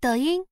抖音